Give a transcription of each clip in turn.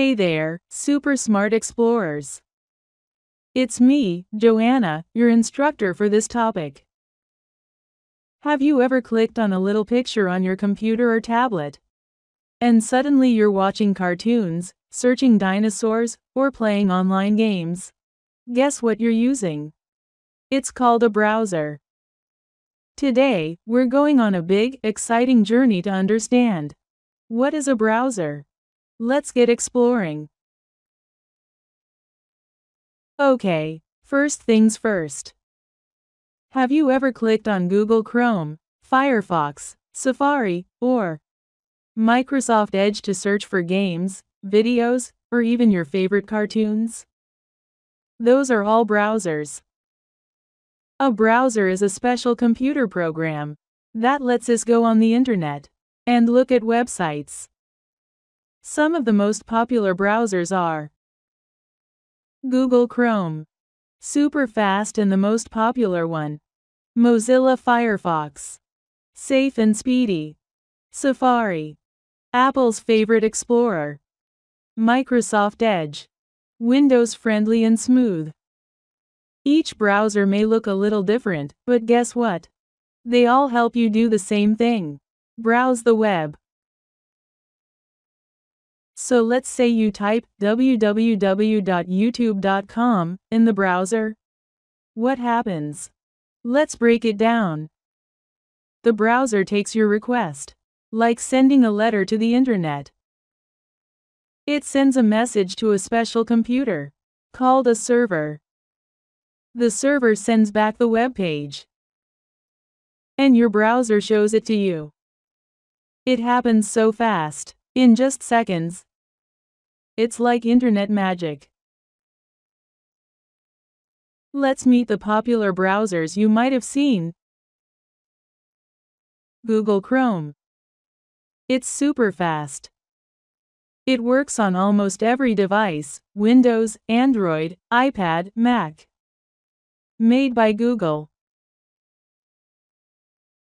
Hey there, super smart explorers. It's me, Joanna, your instructor for this topic. Have you ever clicked on a little picture on your computer or tablet? And suddenly you're watching cartoons, searching dinosaurs, or playing online games. Guess what you're using? It's called a browser. Today, we're going on a big, exciting journey to understand. What is a browser? Let's get exploring. Okay, first things first. Have you ever clicked on Google Chrome, Firefox, Safari, or Microsoft Edge to search for games, videos, or even your favorite cartoons? Those are all browsers. A browser is a special computer program that lets us go on the internet and look at websites. Some of the most popular browsers are Google Chrome, super fast and the most popular one, Mozilla Firefox, safe and speedy, Safari, Apple's favorite explorer, Microsoft Edge, Windows friendly and smooth. Each browser may look a little different, but guess what? They all help you do the same thing. Browse the web. So let's say you type www.youtube.com in the browser. What happens? Let's break it down. The browser takes your request, like sending a letter to the internet. It sends a message to a special computer, called a server. The server sends back the web page. And your browser shows it to you. It happens so fast, in just seconds. It's like internet magic. Let's meet the popular browsers you might have seen. Google Chrome. It's super fast. It works on almost every device Windows, Android, iPad, Mac. Made by Google.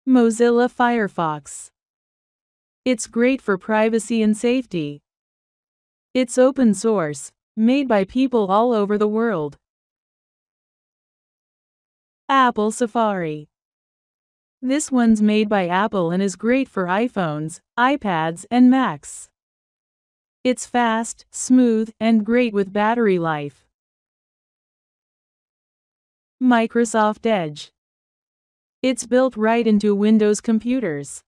Mozilla Firefox. It's great for privacy and safety. It's open source, made by people all over the world. Apple Safari. This one's made by Apple and is great for iPhones, iPads, and Macs. It's fast, smooth, and great with battery life. Microsoft Edge. It's built right into Windows computers.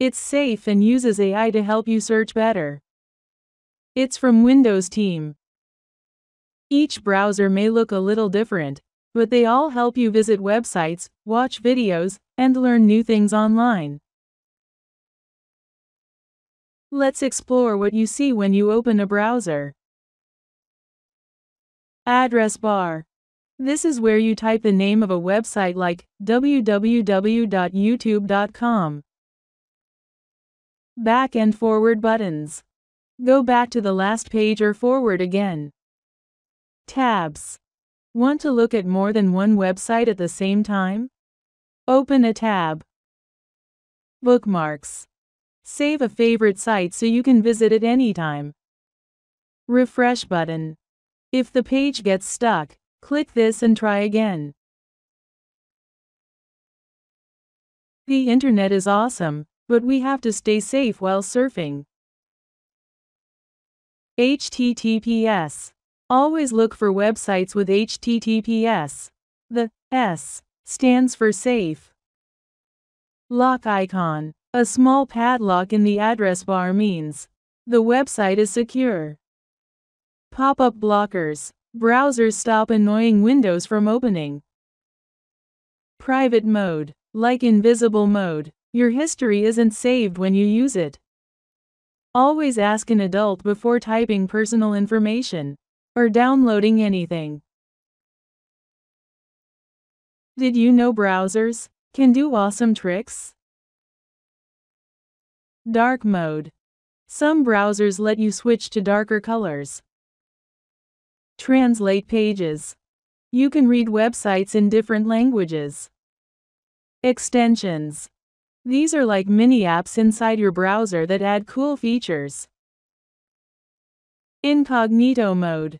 It's safe and uses AI to help you search better. It's from Windows Team. Each browser may look a little different, but they all help you visit websites, watch videos, and learn new things online. Let's explore what you see when you open a browser. Address bar. This is where you type the name of a website like www.youtube.com. Back and forward buttons. Go back to the last page or forward again. Tabs. Want to look at more than one website at the same time? Open a tab. Bookmarks. Save a favorite site so you can visit it anytime. Refresh button. If the page gets stuck, click this and try again. The internet is awesome, but we have to stay safe while surfing. HTTPS. Always look for websites with HTTPS. The S stands for safe. Lock icon. A small padlock in the address bar means the website is secure. Pop-up blockers. Browsers stop annoying windows from opening. Private mode. Like invisible mode, your history isn't saved when you use it. Always ask an adult before typing personal information or downloading anything. Did you know browsers can do awesome tricks? Dark mode. Some browsers let you switch to darker colors. Translate pages. You can read websites in different languages. Extensions. These are like mini apps inside your browser that add cool features. Incognito mode.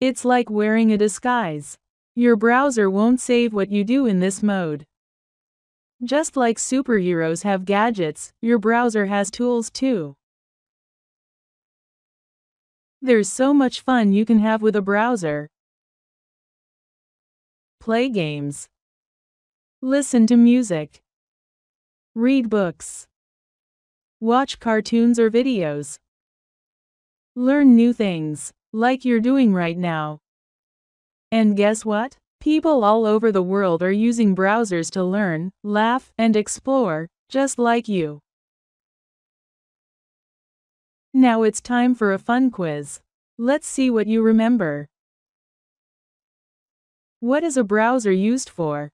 It's like wearing a disguise. Your browser won't save what you do in this mode. Just like superheroes have gadgets, your browser has tools too. There's so much fun you can have with a browser. Play games. Listen to music. Read books. Watch cartoons or videos. Learn new things, like you're doing right now. And guess what? People all over the world are using browsers to learn, laugh, and explore, just like you. Now it's time for a fun quiz. Let's see what you remember. What is a browser used for?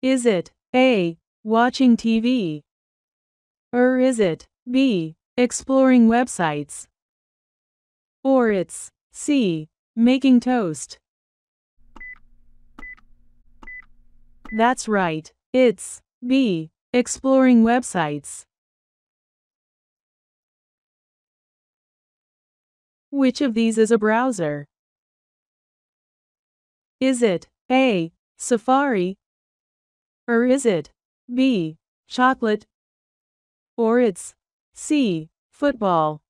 Is it A. Watching TV? Or is it B. Exploring websites? Or it's C. Making toast? That's right, it's B. Exploring websites. Which of these is a browser? Is it A. Safari? Or is it B. Chocolate? Or it's C. Football?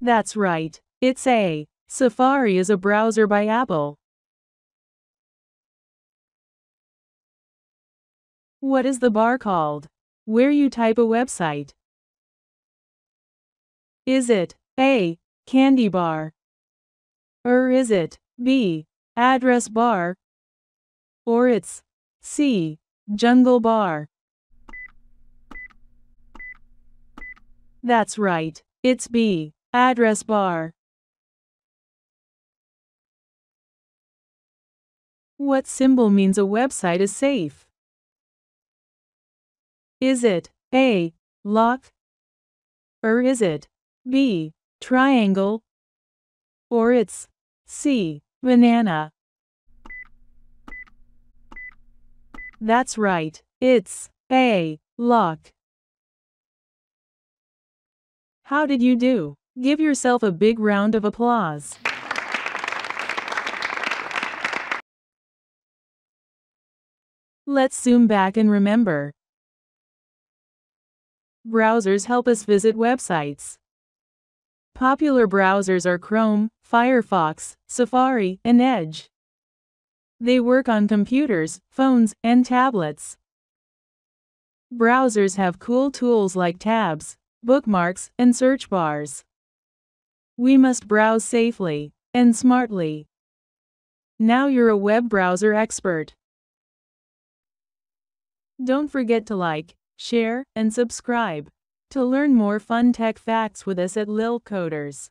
That's right, it's A. Safari is a browser by Apple. What is the bar called? Where you type a website. Is it A. Candy bar? Or is it B. Address bar? Or it's C. Jungle bar? That's right, it's B. Address bar. What symbol means a website is safe? Is it A. Lock? Or is it B. Triangle? Or it's C. Banana? That's right, it's A. Lock. How did you do? Give yourself a big round of applause. Let's zoom back and remember. Browsers help us visit websites. Popular browsers are Chrome, Firefox, Safari, and Edge. They work on computers, phones, and tablets. Browsers have cool tools like tabs, bookmarks, and search bars. We must browse safely and smartly. Now you're a web browser expert. Don't forget to like, share, and subscribe to learn more fun tech facts with us at Lil Coders.